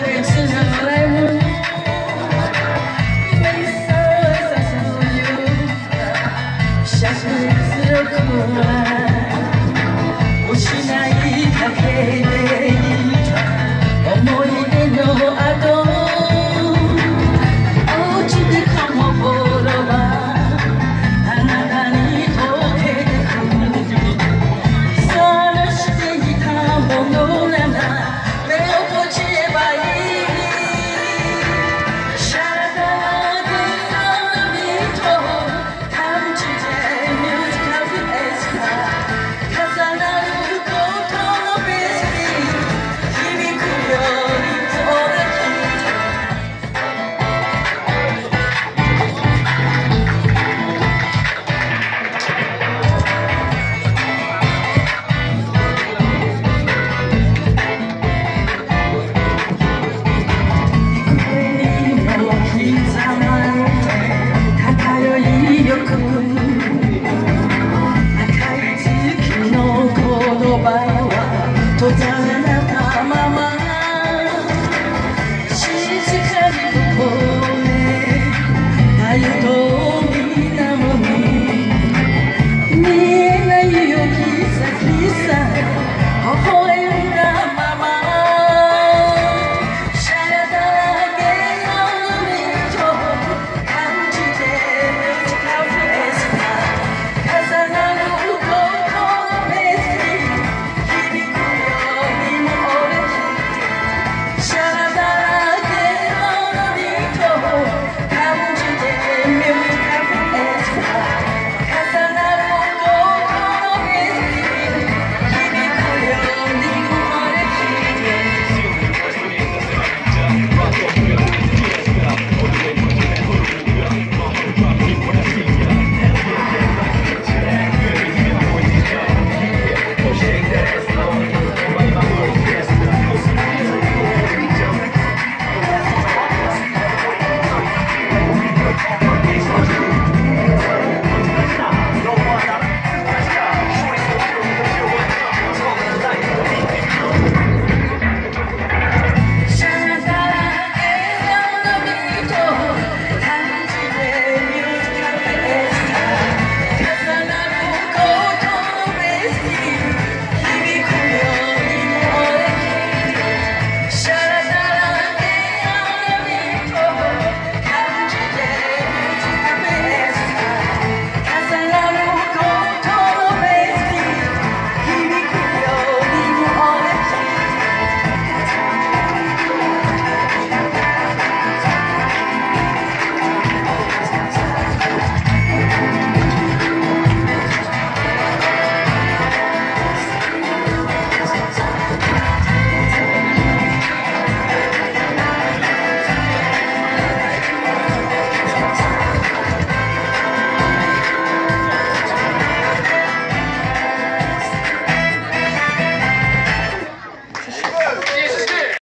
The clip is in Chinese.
人生来无，没啥傻傻忧伤，相信自己足够爱，我信爱他可以。